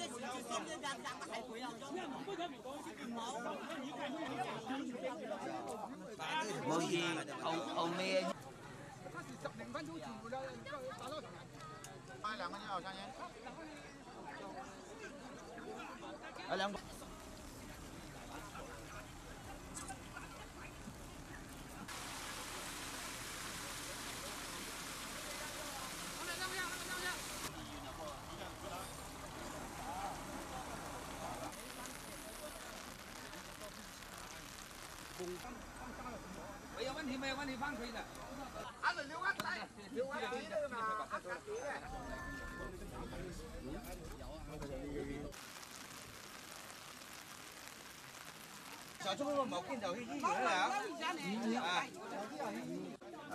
冇事，后后尾它是十零分钟全部的达到。卖两块钱好香烟。有两 没有问题，没有问题，放可以的。俺是六万块，六万几的嘛，俺干的。小猪我冇見到呢啲嘢啦。啊。啊。